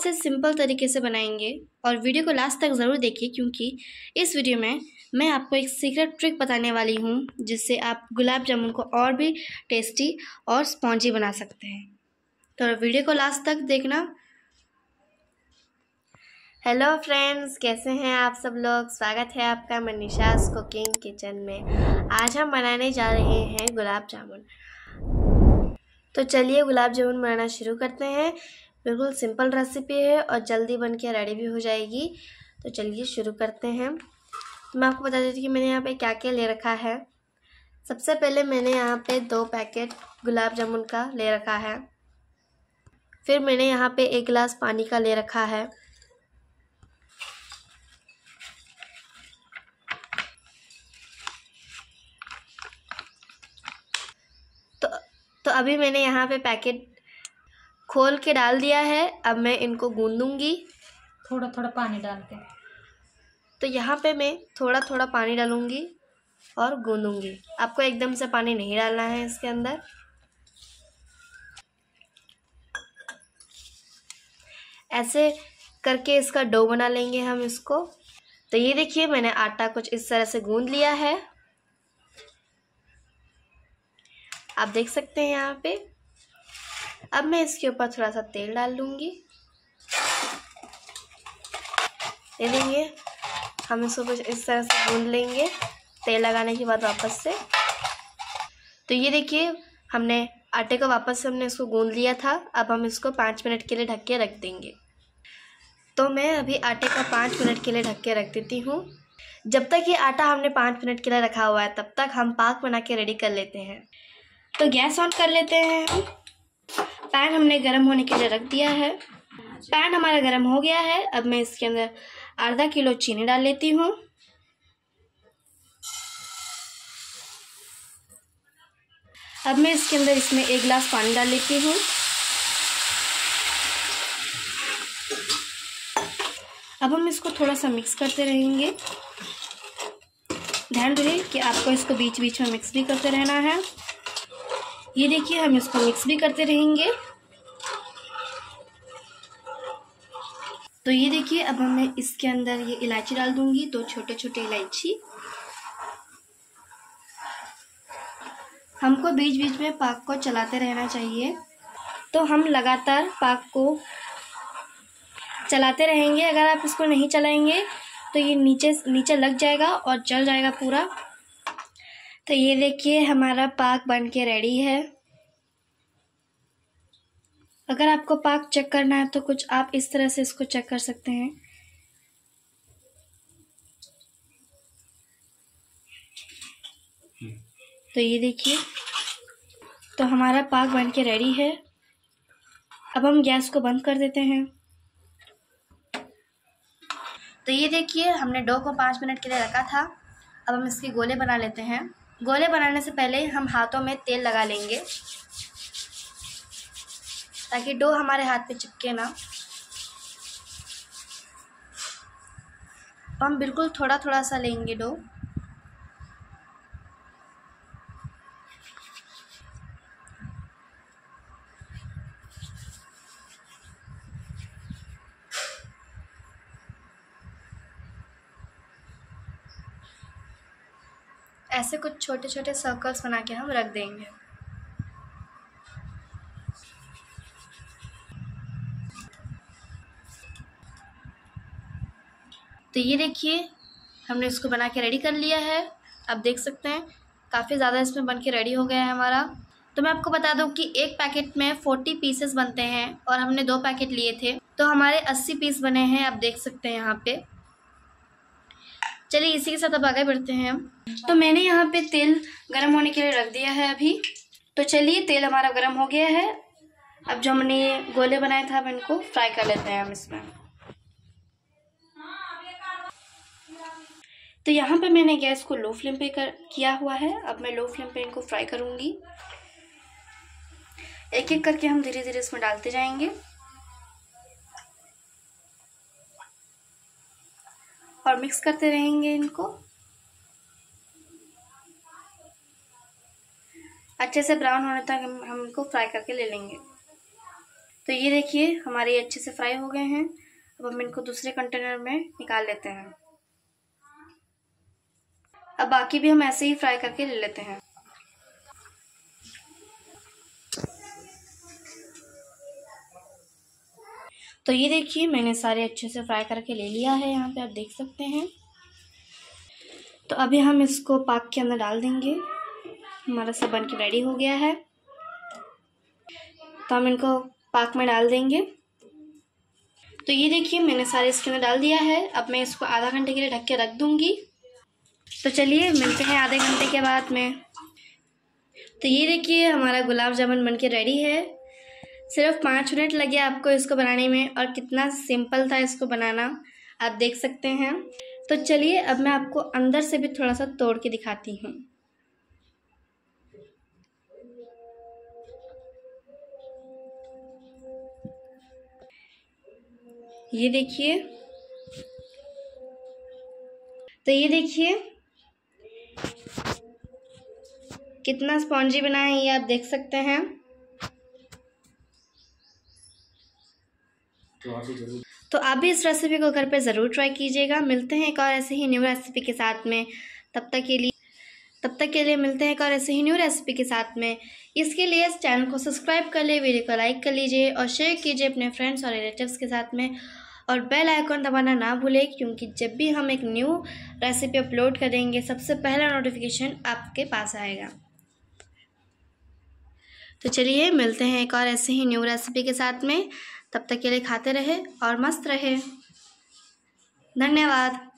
सबसे सिंपल तरीके से बनाएँगे और वीडियो को लास्ट तक ज़रूर देखिए क्योंकि इस वीडियो में मैं आपको एक सीक्रेट ट्रिक बताने वाली हूँ जिससे आप गुलाब जामुन को और भी टेस्टी और स्पॉन्जी बना सकते हैं। तो वीडियो को लास्ट तक देखना। हेलो फ्रेंड्स कैसे हैं आप सब लोग? स्वागत है आपका मनीषास कुकिंग किचन में। आज हम बनाने जा रहे हैं गुलाब जामुन। तो चलिए गुलाब जामुन बनाना शुरू करते हैं। बिल्कुल सिंपल रेसिपी है और जल्दी बन के रेडी भी हो जाएगी। तो चलिए शुरू करते हैं। तो मैं आपको बता देती कि मैंने यहाँ पे क्या क्या ले रखा है। सबसे पहले मैंने यहाँ पे दो पैकेट गुलाब जामुन का ले रखा है। फिर मैंने यहाँ पे एक गिलास पानी का ले रखा है। तो अभी मैंने यहाँ पे पैकेट खोल के डाल दिया है। अब मैं इनको गूंदूँगी थोड़ा थोड़ा पानी डाल के। तो यहाँ पे मैं थोड़ा थोड़ा पानी डालूँगी और गूंदूँगी आपको एकदम से पानी नहीं डालना है इसके अंदर। ऐसे करके इसका डो बना लेंगे हम इसको। तो ये देखिए मैंने आटा कुछ इस तरह से गूंद लिया है। आप देख सकते हैं यहाँ पे। अब मैं इसके ऊपर थोड़ा सा तेल डाल लूँगी दे देंगे हम इसको कुछ इस तरह से भून लेंगे तेल लगाने के बाद वापस से। तो ये देखिए, हमने आटे को वापस से हमने इसको गूंद लिया था। अब हम इसको पाँच मिनट के लिए ढक के रख देंगे। तो मैं अभी आटे का पाँच मिनट के लिए ढक के रख देती हूँ। जब तक ये आटा हमने पाँच मिनट के लिए रखा हुआ है, तब तक हम पाक बना के रेडी कर लेते हैं। तो गैस ऑन कर लेते हैं हम। पैन हमने गर्म होने के लिए रख दिया है। पैन हमारा गर्म हो गया है। अब मैं इसके अंदर आधा किलो चीनी डाल लेती हूँ। अब मैं इसके अंदर इसमें एक गिलास पानी डाल लेती हूँ। अब हम इसको थोड़ा सा मिक्स करते रहेंगे। ध्यान रहे कि आपको इसको बीच बीच में मिक्स भी करते रहना है। ये देखिए, हम इसको मिक्स भी करते रहेंगे। तो ये देखिए, अब मैं इसके अंदर ये इलायची डाल दूँगी, दो छोटे छोटे इलायची। हमको बीच बीच में पाक को चलाते रहना चाहिए। तो हम लगातार पाक को चलाते रहेंगे। अगर आप इसको नहीं चलाएँगे तो ये नीचे नीचे लग जाएगा और जल जाएगा पूरा। तो ये देखिए, हमारा पाक बन के रेडी है। अगर आपको पाक चेक करना है तो कुछ आप इस तरह से इसको चेक कर सकते हैं। तो ये देखिए तो हमारा पाक बन के रेडी है। अब हम गैस को बंद कर देते हैं। तो ये देखिए, हमने डो को पाँच मिनट के लिए रखा था। अब हम इसके गोले बना लेते हैं। गोले बनाने से पहले हम हाथों में तेल लगा लेंगे। ताकि डो हमारे हाथ पे चिपके ना। हम बिल्कुल थोड़ा थोड़ा सा लेंगे डो। ऐसे कुछ छोटे छोटे सर्कल्स बना के हम रख देंगे। तो ये देखिए, हमने इसको बना के रेडी कर लिया है। आप देख सकते हैं, काफ़ी ज़्यादा इसमें बन के रेडी हो गया है हमारा। तो मैं आपको बता दूँ कि एक पैकेट में फोर्टी पीसेस बनते हैं और हमने दो पैकेट लिए थे। तो हमारे अस्सी पीस बने हैं, आप देख सकते हैं यहाँ पे। चलिए इसी के साथ अब आगे बढ़ते हैं तो मैंने यहाँ पे तेल गर्म होने के लिए रख दिया है अभी। तो चलिए तेल हमारा गर्म हो गया है। अब जो हमने ये गोले बनाए थे, अब इनको फ्राई कर लेते हैं हम इसमें। तो यहाँ पे मैंने गैस को लो फ्लेम पे कर, किया हुआ है। अब मैं लो फ्लेम पे इनको फ्राई करूँगी। एक एक करके हम धीरे धीरे इसमें डालते जाएँगे। और मिक्स करते रहेंगे इनको। अच्छे से ब्राउन होने तक हम, हम इनको फ्राई करके ले लेंगे। तो ये देखिए हमारे अच्छे से फ्राई हो गए हैं। अब हम इनको दूसरे कंटेनर में निकाल लेते हैं। अब बाकी भी हम ऐसे ही फ्राई करके ले लेते हैं। तो ये देखिए, मैंने सारे अच्छे से फ्राई करके ले लिया है, यहाँ पे आप देख सकते हैं। तो अभी हम इसको पाक के अंदर डाल देंगे। हमारा सब बन के रेडी हो गया है। तो हम इनको पाक में डाल देंगे। तो ये देखिए, मैंने सारे इसके अंदर डाल दिया है। अब मैं इसको आधा घंटे के लिए ढक के रख दूँगी। तो चलिए, मिलते हैं आधे घंटे के बाद में। तो ये देखिए, हमारा गुलाब जामुन बन के रेडी है। सिर्फ़ पाँच मिनट लगे आपको इसको बनाने में और कितना सिंपल था इसको बनाना, आप देख सकते हैं। तो चलिए, अब मैं आपको अंदर से भी थोड़ा सा तोड़ के दिखाती हूँ। ये देखिए। तो ये देखिए। कितना स्पॉन्जी बना है ये आप देख सकते हैं। तो आप भी ज़रूर तो आप भी इस रेसिपी को घर पे ज़रूर ट्राई कीजिएगा। मिलते हैं एक और ऐसे ही न्यू रेसिपी के साथ में। तब तक के लिए, तब तक के लिए मिलते हैं एक और ऐसे ही न्यू रेसिपी के साथ में। इसके लिए इस चैनल को सब्सक्राइब कर लिए वीडियो को लाइक कर लीजिए और शेयर कीजिए अपने फ्रेंड्स और रिलेटिव्स के साथ में। और बेल आइकॉन दबाना ना भूलें, क्योंकि जब भी हम एक न्यू रेसिपी अपलोड करेंगे, सबसे पहला नोटिफिकेशन आपके पास आएगा। तो चलिए, मिलते हैं एक और ऐसे ही न्यू रेसिपी के साथ में। तब तक के लिए खाते रहे और मस्त रहे। धन्यवाद।